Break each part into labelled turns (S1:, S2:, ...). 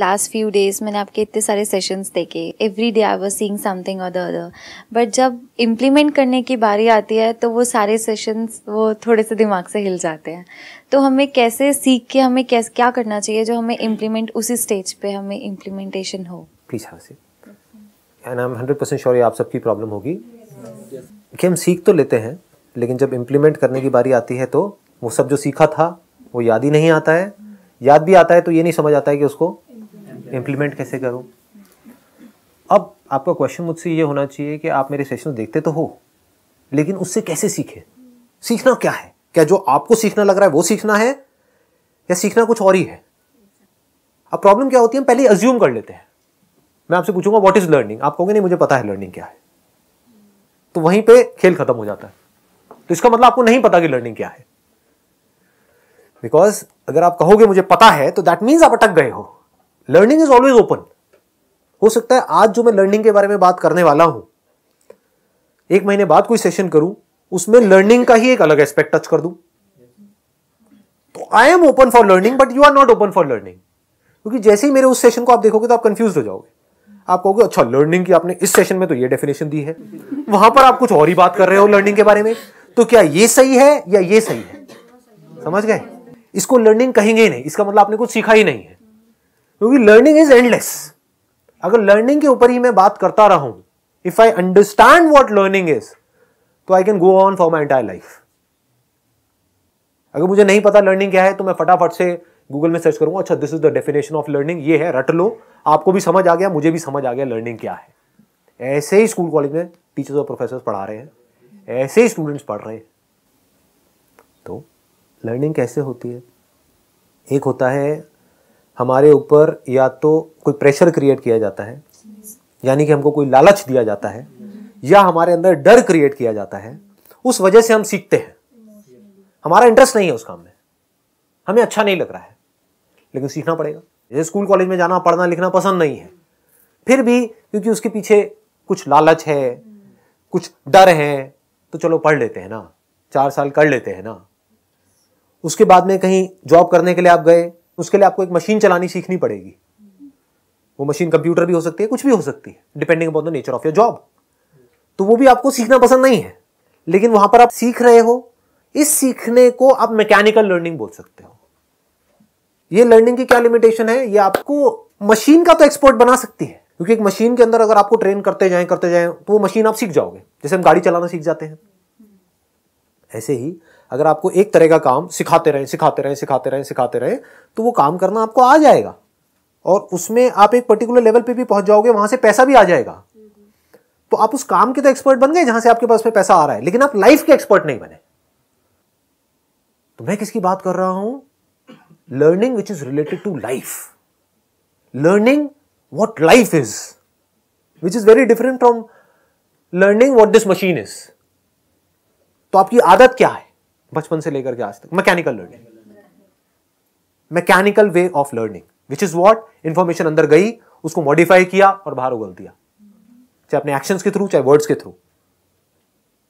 S1: Last few days मैंने आपके इतने सारे सेशंस देखे। Every day I was seeing something the other but जब इम्प्लीमेंट करने की बारी आती है तो वो सारे सेशंस वो थोड़े से दिमाग से हिल जाते हैं। तो हमें कैसे सीख के, हमें कैसे, क्या करना चाहिए जो हमें इम्प्लीमेंट उसी स्टेज पे हमें इम्प्लीमेंटेशन हो?
S2: Please and I am sure ये आप सबकी प्रॉब्लम होगी। कि हम सीख तो लेते हैं, लेकिन जब इम्प्लीमेंट करने की बारी आती है तो वो सब जो सीखा था, वो याद ही नहीं आता है। याद भी आता है तो ये नहीं समझ आता है कि उसको इम्प्लीमेंट कैसे करूँ? अब आपका क्वेश्चन मुझसे ये होना चाहिए कि आप मेरे सेशन देखते तो हो, लेकिन उससे कैसे सीखे? सीखना क्या है? क्या जो आपको सीखना लग रहा है वो सीखना है? या सीखना कुछ और ही है? अब प्रॉब्लम क्या होती है? हम पहले अज्यूम कर लेते हैं। मैं आपसे पूछूँगा व्हाट इज़ लर्निंग आप कहोगे, नहीं, मुझे पता है लर्निंग क्या है। तो वहीं पे खेल खत्म हो जाता है। तो इसका मतलब आपको नहीं पता कि लर्निंग क्या है। बिकॉज़ अगर आप कहोगे, मुझे पता है तो दैट मीन्स आप अटक गए हो। लर्निंग इज़ ऑलवेज ओपन हो सकता है आज जो मैं लर्निंग के बारे में बात करने वाला हूँ, एक महीने बाद कोई सेशन करूँ, उसमें लर्निंग का ही एक अलग एस्पेक्ट टच कर दूँ। तो I am open for learning but you are not open for learning क्योंकि जैसे ही मेरे उस सेशन को आप देखोगे तो आप कंफ्यूज हो जाओगे। आप कहोगे अच्छा लर्निंग की आपने इस सेशन में तो ये डेफिनेशन दी है। वहाँ पर आप कुछ और ही बात कर रहे हो लर्निंग के बारे में। तो क्या ये सही है या ये सही है? समझ गए? इसको लर्निंग कहेंगे ही नहीं। इसका मतलब आपने कुछ सीखा ही नहीं है। क्योंकि लर्निंग इज़ एंडलेस अगर लर्निंग के ऊपर ही मैं बात करता रहूँ if I understand what learning is तो I can go on for my entire life अगर मुझे नहीं पता लर्निंग क्या है तो मैं फटाफट से गूगल में सर्च करूँगा अच्छा this is the definition of learning ये है, रट लो, आपको भी समझ आ गया, मुझे भी समझ आ गया लर्निंग क्या है. ऐसे ही स्कूल कॉलेज में टीचर्स और प्रोफेसर पढ़ा रहे हैं, ऐसे ही स्टूडेंट्स पढ़ रहे हैं। तो लर्निंग कैसे होती है? एक होता है हमारे ऊपर या तो कोई प्रेशर क्रिएट किया जाता है, यानी कि हमको कोई लालच दिया जाता है, या हमारे अंदर डर क्रिएट किया जाता है, उस वजह से हम सीखते हैं। हमारा इंटरेस्ट नहीं है उस काम में। हमें अच्छा नहीं लग रहा है, लेकिन सीखना पड़ेगा। जैसे स्कूल कॉलेज में जाना, पढ़ना, लिखना पसंद नहीं है, फिर भी क्योंकि उसके पीछे कुछ लालच है, कुछ डर है तो चलो पढ़ लेते हैं ना, चार साल कर लेते हैं ना। उसके बाद में कहीं जॉब करने के लिए आप गए उसके लिए आपको एक मशीन चलानी सीखनी पड़ेगी। वो मशीन कंप्यूटर भी हो सकती है, कुछ भी हो सकती है depending upon the nature of your job तो वो भी आपको सीखना पसंद नहीं है, लेकिन वहाँ पर आप सीख रहे हो। इस सीखने को आप मैकेनिकल लर्निंग बोल सकते हो। ये लर्निंग की क्या लिमिटेशन है? ये आपको मशीन का तो एक्सपर्ट बना सकती है, क्योंकि एक मशीन के अंदर अगर आपको ट्रेन करते जाएँ करते जाएँ तो वो मशीन आप सीख जाओगे। जैसे हम गाड़ी चलाना सीख जाते हैं। ऐसे ही अगर आपको एक तरह का काम सिखाते रहे सिखाते रहे सिखाते रहे सिखाते रहे तो वो काम करना आपको आ जाएगा। और उसमें आप एक पर्टिकुलर लेवल पे भी पहुँच जाओगे, वहाँ से पैसा भी आ जाएगा। तो आप उस काम के तो एक्सपर्ट बन गए, जहाँ से आपके पास में पैसा आ रहा है, लेकिन आप लाइफ के एक्सपर्ट नहीं बने। तो मैं किसकी बात कर रहा हूँ? Learning which is related to life learning what life is which is very different from learning what this machine is तो आपकी आदत क्या है? बचपन से लेकर के आज तक। Mechanical learning mechanical way of learning which is what information अंदर गई, उसको मॉडिफाई किया और बाहर उगल दिया। चाहे अपने एक्शंस के थ्रू चाहे वर्ड्स के थ्रू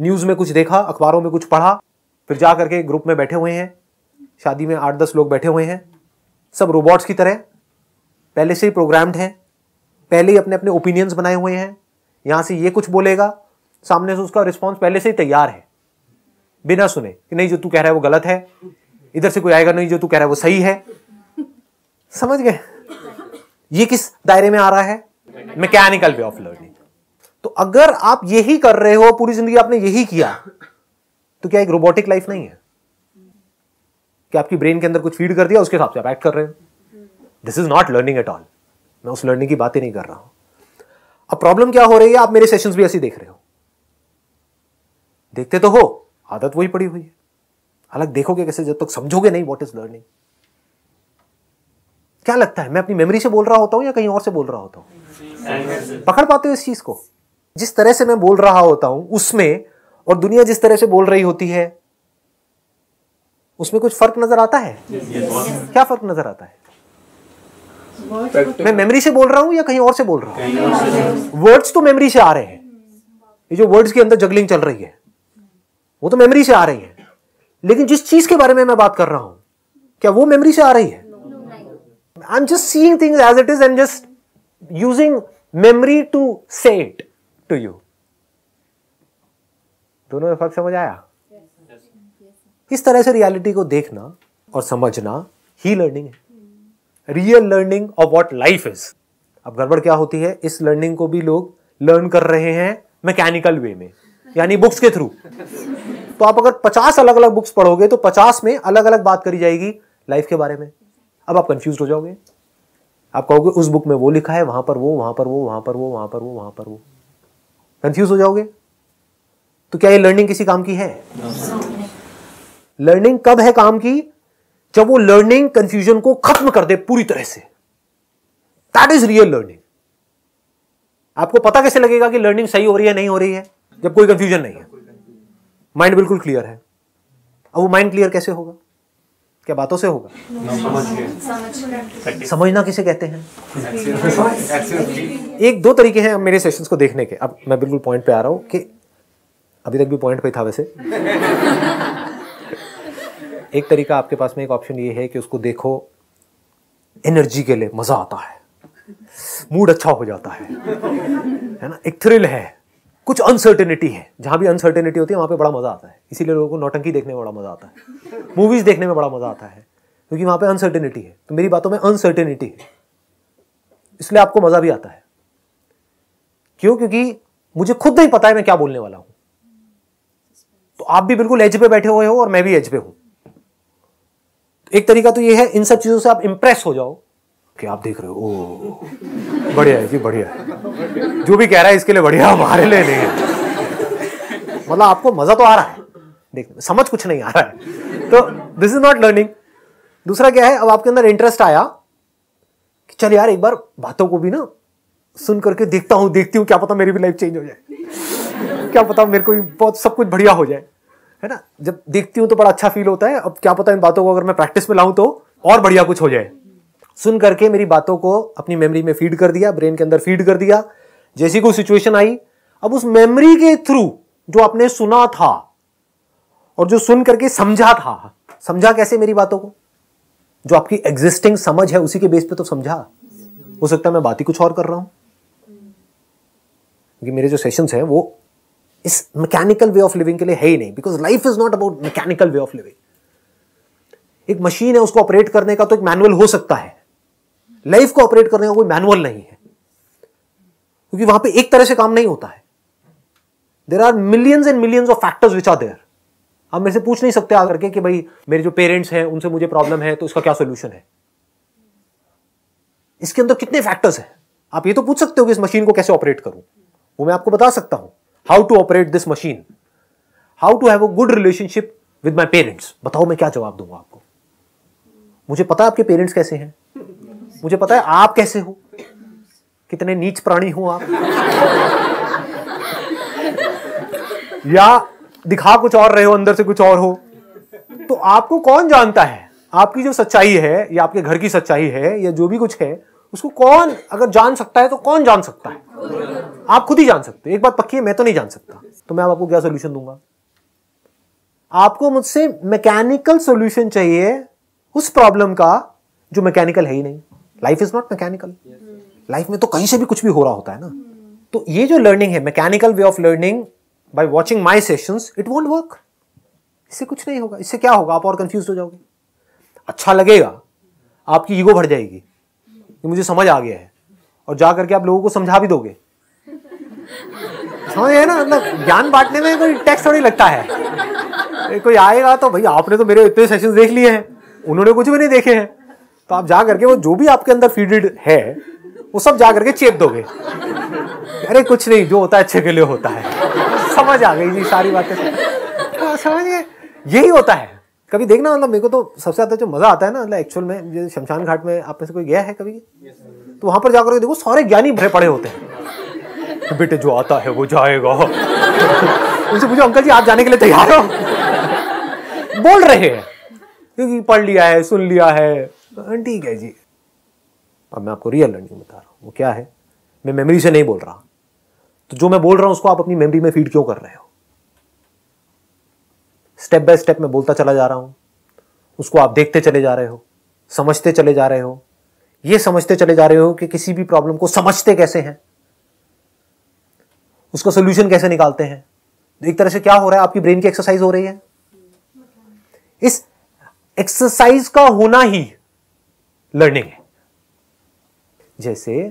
S2: न्यूज़ में कुछ देखा, अखबारों में कुछ पढ़ा, फिर जा करके ग्रुप में बैठे हुए हैं। शादी में आठ दस लोग बैठे हुए हैं। सब रोबोट्स की तरह। पहले से ही प्रोग्राम्ड हैं। पहले ही अपने अपने ओपिनियंस बनाए हुए हैं। यहाँ से ये कुछ बोलेगा। सामने से उसका रिस्पॉन्स पहले से ही तैयार है। बिना सुने कि नहीं, जो तू कह रहा है वो गलत है, इधर से कोई आएगा नहीं, जो तू कह रहा है वो सही है। समझ गए? ये किस दायरे में आ रहा है? मैकेनिकल वे ऑफ़ लर्निंग तो अगर आप यही कर रहे हो, पूरी ज़िंदगी आपने यही किया तो क्या एक रोबोटिक लाइफ नहीं है? कि आपकी ब्रेन के अंदर कुछ फ़ीड कर दिया, उसके हिसाब से आप एक्ट कर रहे हो। This is not learning at all मैं उस लर्निंग की बात ही नहीं कर रहा हूँ। अब प्रॉब्लम क्या हो रही है? आप मेरे सेशंस भी ऐसे देख रहे हो। देखते तो हो। आदत वही पड़ी हुई है। अलग देखोगे कैसे जब तक समझोगे नहीं वॉट इज़ लर्निंग क्या लगता है मैं अपनी मेमोरी से बोल रहा होता हूँ या कहीं और से बोल रहा होता हूँ? पकड़ पाते हो इस चीज़ को। जिस तरह से मैं बोल रहा होता हूँ उसमें और दुनिया जिस तरह से बोल रही होती है उसमें कुछ फ़र्क नज़र आता है? क्या फ़र्क नज़र आता है? मैं मेमोरी से बोल रहा हूँ या कहीं और से बोल रहा हूँ? वर्ड्स तो मेमोरी से आ रहे हैं। ये जो वर्ड्स के अंदर जगलिंग चल रही है वो तो मेमोरी से आ रही है। लेकिन जिस चीज़ के बारे में मैं बात कर रहा हूँ, क्या वो मेमोरी से आ रही है? I am just seeing things as it is and just using memory to say it to you दोनों में फ़र्क समझ आया? इस तरह से रियलिटी को देखना और समझना ही लर्निंग है। Real learning of what life is अब गड़बड़ क्या होती है? इस लर्निंग को भी लोग लर्न कर रहे हैं मैकेनिकल वे में। यानी बुक्स के थ्रू तो आप अगर 50 अलग अलग बुक्स पढ़ोगे तो 50 में अलग अलग बात करी जाएगी लाइफ के बारे में। अब आप कंफ्यूज हो जाओगे। आप कहोगे, उस बुक में वो लिखा है, वहाँ पर वो, वहाँ पर वो, वहाँ पर वो, वहाँ पर वो, वहाँ पर वो। कंफ्यूज हो जाओगे। तो क्या ये लर्निंग किसी काम की है? लर्निंग कब है काम की? जब वो लर्निंग कंफ्यूजन को खत्म कर दे पूरी तरह से। दैट इज़ रियल लर्निंग आपको पता कैसे लगेगा कि लर्निंग सही हो रही है, नहीं हो रही है? जब कोई कंफ्यूजन नहीं है। माइंड बिल्कुल क्लियर है। अब वो माइंड क्लियर कैसे होगा? क्या बातों से होगा? समझना किसे कहते हैं? एक दो तरीके हैं मेरे सेशंस को देखने के। अब मैं बिल्कुल पॉइंट पे आ रहा हूँ कि अभी तक भी पॉइंट पे था वैसे। एक तरीका आपके पास में एक ऑप्शन ये है कि उसको देखो एनर्जी के लिए मज़ा आता है। मूड अच्छा हो जाता है। है ना? एक थ्रिल है। कुछ अनसर्टेनिटी है। जहाँ भी अनसर्टेनिटी होती है, वहाँ पे बड़ा मज़ा आता है। इसीलिए लोगों को नौटंकी देखने में बड़ा मज़ा आता है। मूवीज़ देखने में बड़ा मज़ा आता है। क्योंकि वहाँ पे अनसर्टेनिटी है। तो मेरी बातों में अनसर्टेनिटी है। इसलिए आपको मज़ा भी आता है। क्यों? क्योंकि मुझे खुद नहीं पता है मैं क्या बोलने वाला हूँ। तो आप भी बिल्कुल एज पे बैठे हुए हो और मैं भी एज पे हूँ। एक तरीका तो ये है, इन सब चीज़ों से आप इंप्रेस हो जाओ। कि आप देख रहे हो ओ बढ़िया है जी, बढ़िया जो भी कह रहा है, इसके लिए बढ़िया, हमारे लिए नहीं है। मतलब आपको मज़ा तो आ रहा है। देख, समझ कुछ नहीं आ रहा है। तो दिस इज़ नॉट लर्निंग दूसरा क्या है, अब आपके अंदर इंटरेस्ट आया कि चल यार, एक बार बातों को भी ना सुन करके देखता हूँ, देखती हूँ, क्या पता मेरी भी लाइफ चेंज हो जाए। क्या पता मेरे को भी बहुत सब कुछ बढ़िया हो जाए। है ना? जब देखती हूँ तो बड़ा अच्छा फील होता है। अब क्या पता इन बातों को अगर मैं प्रैक्टिस में लाऊं तो और बढ़िया कुछ हो जाए। सुन करके मेरी बातों को अपनी मेमोरी में फ़ीड कर दिया ब्रेन के अंदर फ़ीड कर दिया। जैसी कोई सिचुएशन आई, अब उस मेमोरी के थ्रू जो आपने सुना था और जो सुन करके समझा था, समझा कैसे मेरी बातों को? जो आपकी एग्जिस्टिंग समझ है उसी के बेस पे तो समझा। हो सकता है मैं बात ही कुछ और कर रहा हूँ। क्योंकि मेरे जो सेशंस हैं वो इस मैकेनिकल वे ऑफ़ लिविंग के लिए है ही नहीं because life is not about mechanical way of living एक मशीन है, उसको ऑपरेट करने का तो एक मैनुअल हो सकता है। लाइफ को ऑपरेट करने का कोई मैनुअल नहीं है। क्योंकि वहाँ पे एक तरह से काम नहीं होता है। There are millions and millions of factors which are there आप मेरे से पूछ नहीं सकते आकर के कि भाई मेरे जो पेरेंट्स हैं, उनसे मुझे प्रॉब्लम है तो इसका क्या सोल्यूशन है? इसके अंदर कितने फैक्टर्स हैं? आप ये तो पूछ सकते हो कि इस मशीन को कैसे ऑपरेट करूँ। वो मैं आपको बता सकता हूँ। How to operate this machine how to have a good relationship with my parents बताओ मैं क्या जवाब दूँगा आपको। मुझे पता है आपके पेरेंट्स कैसे हैं। मुझे पता है आप कैसे हो? कितने नीच प्राणी हो आप? या दिखा कुछ और रहे हो, अंदर से कुछ और हो? तो आपको कौन जानता है? आपकी जो सच्चाई है, या आपके घर की सच्चाई है, या जो भी कुछ है, उसको कौन, अगर जान सकता है तो कौन जान सकता है? आप खुद ही जान सकते हो। एक बात पक्की है, मैं तो नहीं जान सकता। तो मैं आपको क्या सोल्यूशन दूँगा? आपको मुझसे मैकेनिकल सोल्यूशन चाहिए उस प्रॉब्लम का, जो मैकेनिकल है ही नहीं। Life is not mechanical life में तो कहीं से भी कुछ भी हो रहा होता है ना। तो ये जो लर्निंग है mechanical way of learning by watching my sessions it won't work इससे कुछ नहीं होगा। इससे क्या होगा? आप और कंफ्यूज हो जाओगे। अच्छा लगेगा। आपकी ईगो भर जाएगी। कि मुझे समझ आ गया है। और जा करके आप लोगों को समझा भी दोगे। समझ है ना? मतलब ज्ञान बांटने में कोई टैक्स थोड़ी लगता है। कोई आएगा तो भाई आपने तो मेरे इतने सेशंस देख लिए हैं। उन्होंने कुछ भी नहीं देखे हैं। तो आप जा करके वो जो भी आपके अंदर फीडेड है वो सब जा करके चेप दोगे। अरे कुछ नहीं जो होता है अच्छे के लिए होता है। समझ आ गई जी सारी बातें। हाँ, समझ गए? यही होता है। कभी देखना मतलब मेरे को तो सबसे ज़्यादा जो मज़ा आता है ना मतलब एक्चुअल में जैसे शमशान घाट में आप में से कोई गया है कभी? तो वहाँ पर जाकर देखो सारे ज्ञानी भरे पड़े होते हैं। तो बेटे जो आता है वो जाएगा। उनसे पूछो अंकल जी आप जाने के लिए तैयार हो? बोल रहे हैं। क्योंकि पढ़ लिया है सुन लिया हाँ, ठीक है जी। अब मैं आपको रियल लर्निंग बता रहा हूँ। वो क्या है? मैं मेमोरी से नहीं बोल रहा। तो जो मैं बोल रहा हूँ, उसको आप अपनी मेमोरी में फ़ीड क्यों कर रहे हो? स्टेप बाय स्टेप मैं बोलता चला जा रहा हूँ। उसको आप देखते चले जा रहे हो, समझते चले जा रहे हो। ये समझते चले जा रहे हो कि किसी भी प्रॉब्लम को समझते कैसे हैं? उसका सोल्यूशन कैसे निकालते हैं? तो एक तरह से क्या हो रहा है? आपकी ब्रेन की एक्सरसाइज हो रही है। इस एक्सरसाइज का होना ही लर्निंग है। जैसे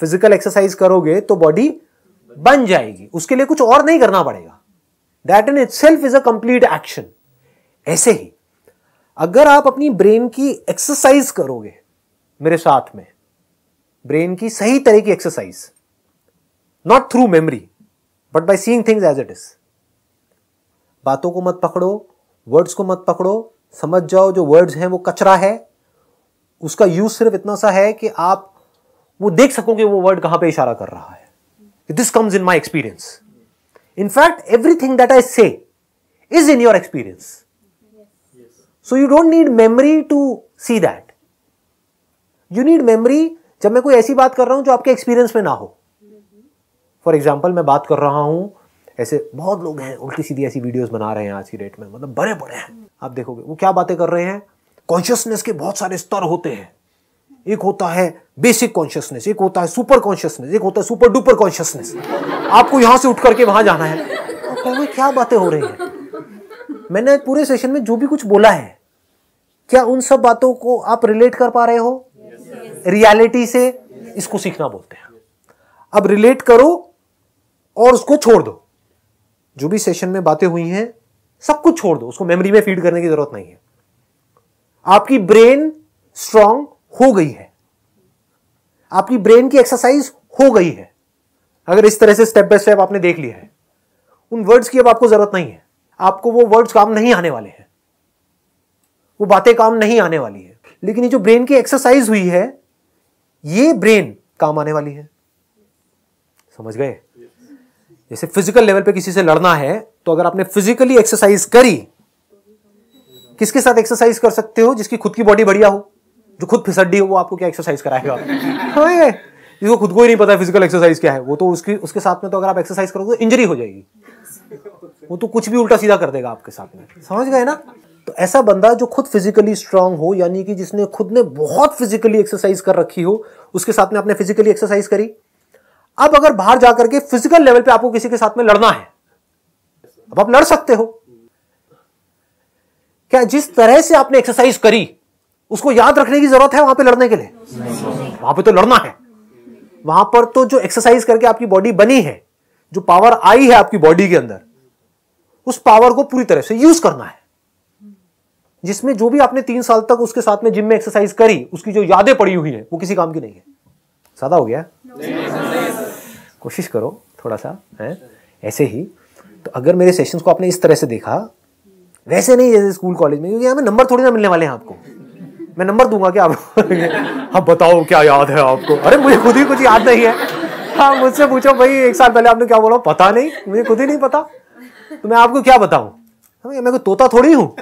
S2: फ़िज़िकल एक्सरसाइज करोगे तो बॉडी बन जाएगी। उसके लिए कुछ और नहीं करना पड़ेगा। That in itself is a complete action ऐसे ही, अगर आप अपनी ब्रेन की एक्सरसाइज करोगे, मेरे साथ में ब्रेन की सही तरह की exercise not through memory but by seeing things as it is बातों को मत पकड़ो वर्ड्स को मत पकड़ो, समझ जाओ जो वर्ड्स हैं वो कचरा है उसका यूज़ सिर्फ़ इतना सा है कि आप वो देख सकोगे वो वर्ड कहाँ पे इशारा कर रहा है। This comes in my experience in fact everything that I say is in your experience so you don't need memory to see that you need memory जब मैं कोई ऐसी बात कर रहा हूँ जो आपके एक्सपीरियंस में ना हो। फॉर एग्ज़ाम्पल मैं बात कर रहा हूँ, ऐसे बहुत लोग हैं उल्टी सीधी ऐसी वीडियोस बना रहे हैं आज की डेट में मतलब बड़े बड़े हैं। आप देखोगे, वो क्या बातें कर रहे हैं? कॉन्शियसनेस के बहुत सारे स्तर होते हैं। एक होता है बेसिक कॉन्शियसनेस एक होता है सुपर कॉन्शियसनेस एक होता है सुपर डुपर कॉन्शियसनेस आपको यहाँ से उठ करके वहाँ जाना है। तो क्या बातें हो रही हैं? मैंने पूरे सेशन में जो भी कुछ बोला है, क्या उन सब बातों को आप रिलेट कर पा रहे हो? रियलिटी से yes. इसको सीखना बोलते हैं। अब रिलेट करो और उसको छोड़ दो। जो भी सेशन में बातें हुई हैं, सब कुछ छोड़ दो। उसको मेमोरी में फ़ीड करने की ज़रूरत नहीं है। आपकी ब्रेन स्ट्रांग हो गई है। आपकी ब्रेन की एक्सरसाइज हो गई है। अगर इस तरह से स्टेप बाय स्टेप आपने देख लिया है, उन वर्ड्स की अब आपको ज़रूरत नहीं है। आपको वो वर्ड्स काम नहीं आने वाले हैं। वो बातें काम नहीं आने वाली है। लेकिन ये जो ब्रेन की एक्सरसाइज हुई है, ये ब्रेन काम आने वाली है। समझ गए? जैसे फ़िज़िकल लेवल पे किसी से लड़ना है तो अगर आपने फिजिकली एक्सरसाइज करी किसके साथ एक्सरसाइज कर सकते हो जिसकी खुद की बॉडी बढ़िया हो? जो खुद फिसड्डी हो वो आपको क्या एक्सरसाइज कराएगा? हाँ जिसको खुद को ही नहीं पता फ़िज़िकल एक्सरसाइज क्या है। वो तो उसकी उसके साथ में तो अगर आप एक्सरसाइज करोगे तो इंजरी हो जाएगी। वो तो कुछ भी उल्टा सीधा कर देगा आपके साथ में। समझ गए ना? तो ऐसा बंदा जो खुद फिजिकली स्ट्रांग हो यानी कि जिसने खुद ने बहुत फिजिकली एक्सरसाइज कर रखी हो उसके साथ में आपने फिजिकली एक्सरसाइज करी। अब अगर बाहर जाकर के फ़िज़िकल लेवल पे आपको किसी के साथ में लड़ना है अब आप लड़ सकते हो। क्या जिस तरह से आपने एक्सरसाइज करी, उसको याद रखने की ज़रूरत है वहाँ पे लड़ने के लिए? वहाँ पे तो लड़ना है। वहाँ पर तो जो एक्सरसाइज करके आपकी बॉडी बनी है, जो पावर आई है आपकी बॉडी के अंदर, उस पावर को पूरी तरह से यूज़ करना है। जिसमें जो भी आपने तीन साल तक उसके साथ में जिम में एक्सरसाइज करी, उसकी जो यादें पड़ी हुई है, वो किसी काम की नहीं है। सादा हो गया? कोशिश करो, थोड़ा सा, है? ऐसे ही। तो अगर मेरे सेशंस को आपने इस तरह से देखा वैसे नहीं जैसे स्कूल, कॉलेज में, क्योंकि हमें नंबर थोड़ी ना मिलने वाले हैं आपको। मैं नंबर दूँगा क्या आप हाँ बताओ क्या याद है आपको? अरे मुझे खुद ही कुछ याद नहीं है। हाँ मुझसे पूछो भाई, एक साल पहले आपने क्या बोला? पता नहीं, मुझे खुद ही नहीं पता। तो मैं आपको क्या बताऊँ? मैं कोई तोता थोड़ी हूँ?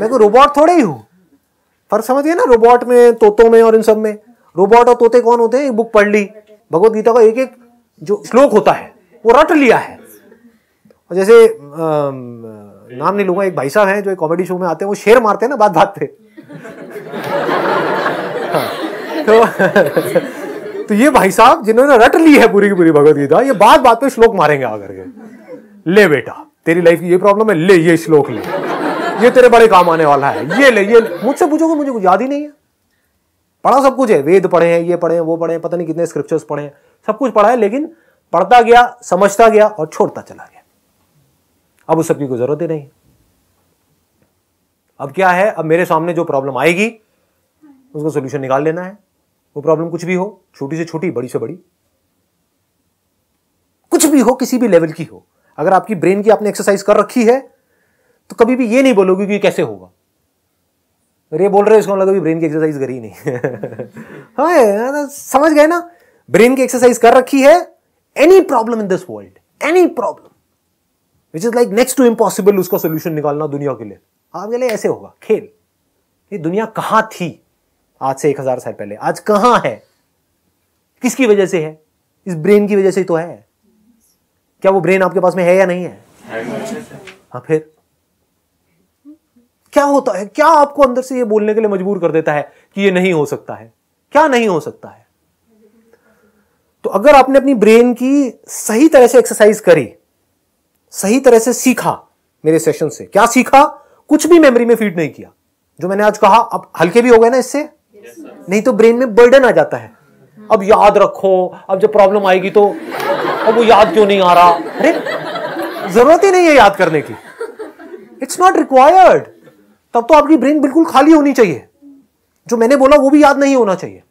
S2: मैं कोई रोबोट थोड़े ही हूँ? फ़र्क समझिए ना रोबोट में, तोतों में और इन सब में। रोबोट और तोते कौन होते हैं? एक बुक पढ़ ली। भगवत गीता का एक एक जो श्लोक होता है, वो रट लिया है। और जैसे नाम नहीं लूँगा एक भाई साहब हैं जो एक कॉमेडी शो में आते हैं वो शेर मारते हैं ना बात बात पे। हाँ, तो तो ये भाई साहब जिन्होंने रट ली है पूरी की पूरी भगवत गीता ये बात बात पे श्लोक मारेंगे आकर के। ले बेटा तेरी लाइफ की ये प्रॉब्लम है ले ये श्लोक ले। ये तेरे बड़े काम आने वाला है ये ले ये मुझसे पूछोगे मुझे कुछ याद ही नहीं है। पढ़ा सब कुछ है वेद पढ़े हैं ये पढ़े हैं वो पढ़े हैं पता नहीं कितने स्क्रिप्चर्स पढ़े हैं। सब कुछ पढ़ा है लेकिन पढ़ता गया समझता गया और छोड़ता चला गया। अब उस सबकी कोई ज़रूरत ही नहीं। अब क्या है? अब मेरे सामने जो प्रॉब्लम आएगी, उसका सोल्यूशन निकाल लेना है। वो प्रॉब्लम कुछ भी हो, छोटी से छोटी, बड़ी से बड़ी। कुछ भी हो, किसी भी लेवल की हो। अगर आपकी ब्रेन की आपने एक्सरसाइज कर रखी है तो कभी भी ये नहीं बोलोगे कि कैसे होगा। अरे, बोल रहे हो, इसको मतलब ब्रेन की एक्सरसाइज करी नहीं। हाँ समझ गए ना? ब्रेन की एक्सरसाइज कर रखी है any problem in this world any problem which is like next to impossible उसका सोल्यूशन निकालना दुनिया के लिए। आपके लिए ऐसे होगा। खेल। ये दुनिया कहाँ थी? आज से एक हज़ार साल पहले। आज कहाँ है? किसकी वजह से है? इस ब्रेन की वजह से तो है। क्या वो ब्रेन आपके पास में है या नहीं है? हाँ फिर? क्या होता है? क्या आपको अंदर से ये बोलने के लिए मजबूर कर देता है कि ये नहीं हो सकता है? क्या नहीं हो सकता है? तो अगर आपने अपनी ब्रेन की सही तरह से एक्सरसाइज करी सही तरह से सीखा मेरे सेशन से। क्या सीखा? कुछ भी मेमोरी में फ़ीड नहीं किया। जो मैंने आज कहा अब हल्के भी हो गए ना इससे? Yes, नहीं तो ब्रेन में बर्डन आ जाता है। अब याद रखो अब जब प्रॉब्लम आएगी तो अब वो याद क्यों नहीं आ रहा? अरे ज़रूरत ही नहीं है याद करने की। इट्स नॉट रिक्वायर्ड तब तो आपकी ब्रेन बिल्कुल खाली होनी चाहिए। जो मैंने बोला वो भी याद नहीं होना चाहिए।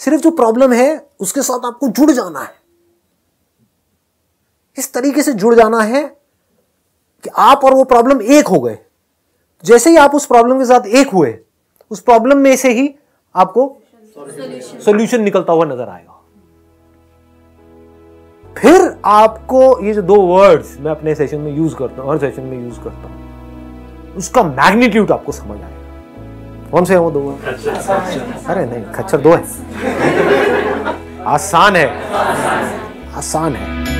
S2: सिर्फ़ जो प्रॉब्लम है उसके साथ आपको जुड़ जाना है। इस तरीके से जुड़ जाना है कि आप और वो प्रॉब्लम एक हो गए। जैसे ही आप उस प्रॉब्लम के साथ एक हुए उस प्रॉब्लम में से ही आपको सॉल्यूशन निकलता हुआ नज़र आएगा। फिर आपको ये जो दो वर्ड्स मैं अपने सेशन में यूज़ करता हूँ हर सेशन में यूज़ करता हूँ उसका मैग्नीट्यूड आपको समझ आएगा। कौन से हैं वो दो वर्ड अरे नहीं खच्चर दो है। आसान है। आसान है।